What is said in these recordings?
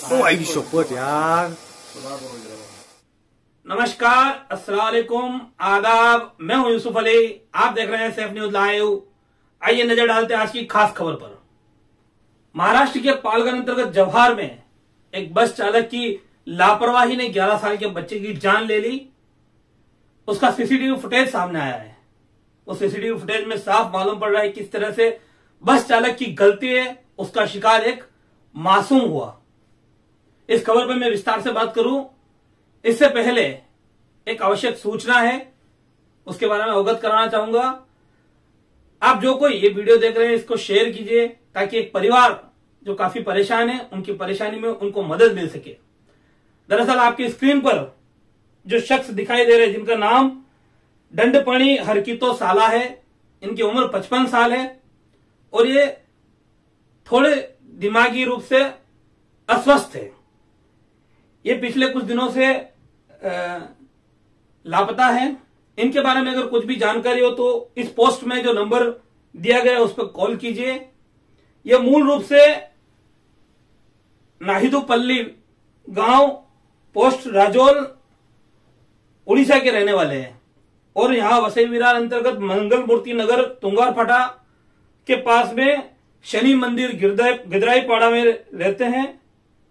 तो आई शोकत यार। नमस्कार असलाकुम आदाब, मैं हूँ यूसुफ अली। आप देख रहे हैं सेफ़ न्यूज़ लाइव। आइए नज़र डालते हैं आज की खास खबर पर। महाराष्ट्र के पालगन अंतर्गत जवाहर में एक बस चालक की लापरवाही ने 11 साल के बच्चे की जान ले ली। उसका सीसीटीवी फुटेज सामने आया है। उस सीसीटीवी फुटेज में साफ़ मालूम पड़ रहा है किस तरह से बस चालक की गलती है, उसका शिकार एक मासूम हुआ। इस खबर पर मैं विस्तार से बात करूँ। इससे पहले एक आवश्यक सूचना है, उसके बारे में अवगत कराना चाहूँगा। आप जो कोई ये वीडियो देख रहे हैं, इसको शेयर कीजिए, ताकि एक परिवार जो काफ़ी परेशान है, उनकी परेशानी में उनको मदद मिल सके। दरअसल आपकी स्क्रीन पर जो शख्स दिखाई दे रहे हैं, जिनका नाम दंडपणी हरकितो साला है, इनकी उम्र 55 साल है और ये थोड़े दिमागी रूप से अस्वस्थ है। ये पिछले कुछ दिनों से लापता है। इनके बारे में अगर कुछ भी जानकारी हो तो इस पोस्ट में जो नंबर दिया गया उस पर कॉल कीजिए। यह मूल रूप से नाहिदुपल्ली गाँव पोस्ट राजौल, उड़ीसा के रहने वाले हैं। और यहाँ वसई विरार अंतर्गत मंगल मूर्ति नगर तुंगार फाटा के पास में शनि मंदिर गिदराई पाड़ा में रहते हैं,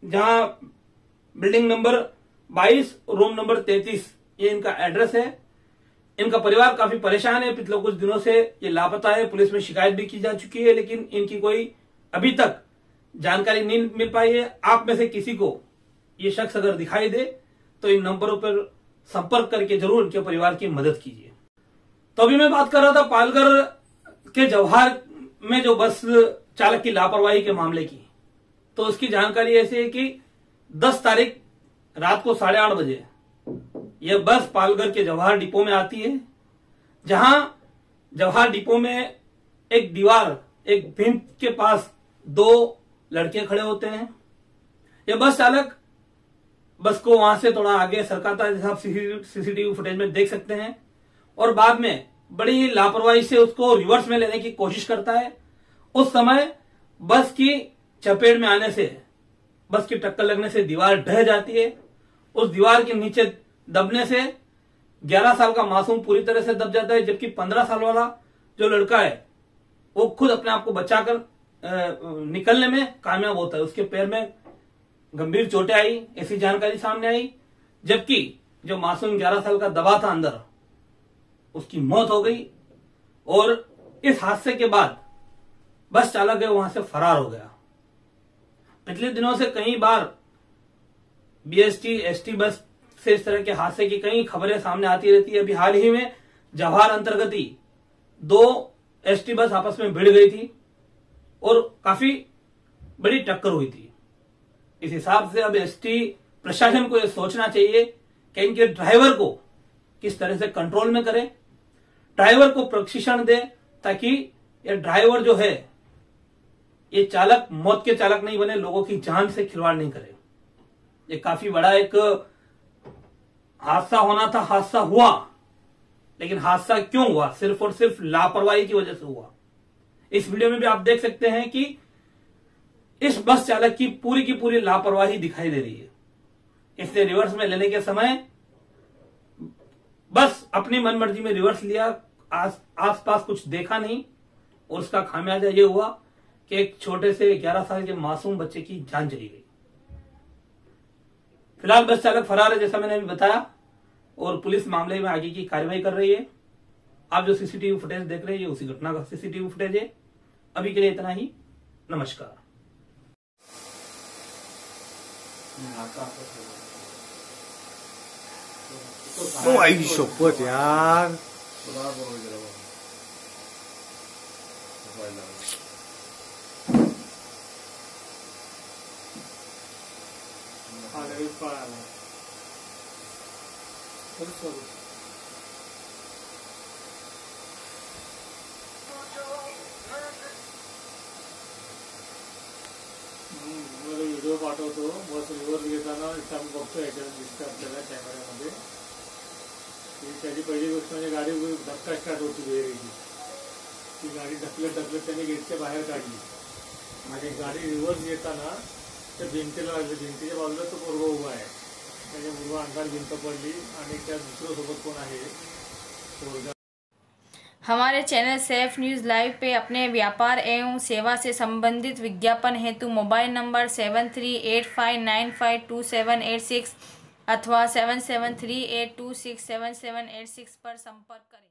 जहाँ बिल्डिंग नंबर 22 रूम नंबर 33 ये इनका एड्रेस है। इनका परिवार काफ़ी परेशान है। पिछले कुछ दिनों से ये लापता है। पुलिस में शिकायत भी की जा चुकी है, लेकिन इनकी कोई अभी तक जानकारी नहीं मिल पाई है। आप में से किसी को ये शख्स अगर दिखाई दे तो इन नंबरों पर संपर्क करके ज़रूर इनके परिवार की मदद कीजिए। तो अभी मैं बात कर रहा था पालघर के जवाहर में जो बस चालक की लापरवाही के मामले की तो उसकी जानकारी ऐसी है कि 10 तारीख रात को साढ़े आठ बजे यह बस पालघर के जवाहर डिपो में आती है, जहाँ जवाहर डिपो में एक दीवार, एक भिंत के पास दो लड़के खड़े होते हैं। यह बस चालक बस को वहाँ से थोड़ा आगे सरकाता सीसीटीवी फुटेज में देख सकते हैं और बाद में बड़ी लापरवाही से उसको रिवर्स में लेने की कोशिश करता है। उस समय बस की चपेट में आने से, बस की टक्कर लगने से दीवार ढह जाती है। उस दीवार के नीचे दबने से 11 साल का मासूम पूरी तरह से दब जाता है, जबकि 15 साल वाला जो लड़का है, वो खुद अपने आप को बचाकर निकलने में कामयाब होता है। उसके पैर में गंभीर चोटें आई, ऐसी जानकारी सामने आई, जबकि जो मासूम 11 साल का दबा था अंदर उसकी मौत हो गई और इस हादसे के बाद बस चालक है, वहाँ से फरार हो गया। पिछले दिनों से कई बार बीएसटी एसटी बस से इस तरह के हादसे की कई खबरें सामने आती रहती है। अभी हाल ही में जवाहर अंतर्गत ही दो एसटी बस आपस में भिड़ गई थी और काफ़ी बड़ी टक्कर हुई थी। इस हिसाब से अब एसटी प्रशासन को यह सोचना चाहिए कि इनके ड्राइवर को किस तरह से कंट्रोल में करे ड्राइवर को प्रशिक्षण दे ताकि यह ड्राइवर जो है, ये चालक, मौत के चालक नहीं बने, लोगों की जान से खिलवाड़ नहीं करे। ये काफ़ी बड़ा एक हादसा होना था, हादसा हुआ। लेकिन हादसा क्यों हुआ? सिर्फ़ और सिर्फ़ लापरवाही की वजह से हुआ। इस वीडियो में भी आप देख सकते हैं कि इस बस चालक की पूरी की पूरी लापरवाही दिखाई दे रही है। इसने रिवर्स में लेने के समय बस अपनी मनमर्जी में रिवर्स लिया, आस, आसपास कुछ देखा नहीं, और उसका खामियाजा ये हुआ कि एक छोटे से 11 साल के मासूम बच्चे की जान चली गई। फ़िलहाल बस चालक फरार है, जैसा मैंने अभी बताया, और पुलिस मामले में आगे की कार्रवाई कर रही है। आप जो सीसीटीवी फुटेज देख रहे हैं, ये उसी घटना का सीसीटीवी फुटेज है। अभी के लिए इतना ही। नमस्कार। ओ आई शपथ यार मला व्हिडिओ पाठवतो बस रिव्हर्स घेताना इथं आम्ही बघतो याच्यात दिसतं आपल्याला कॅमेऱ्यामध्ये की त्याची पहिली गोष्ट म्हणजे गाडी धक्का स्टार्ट होती ती गाडी ढकलत ढकलत त्याने गेटच्या बाहेर काढली. आणि गाडी रिव्हर्स घेताना त्या भिंतीला भिंतीच्या बाजूला तो उभा आहे. त्याच्या भिंत पडली आणि त्या कोण आहे? हमारे चैनल सेफ़ न्यूज़ लाइव पे अपने व्यापार एवं सेवा से संबंधित विज्ञापन हेतु mobile number seven three eight five nine five two seven eight six अथवा seven seven three eight two six seven seven eight six पर संपर्क करें।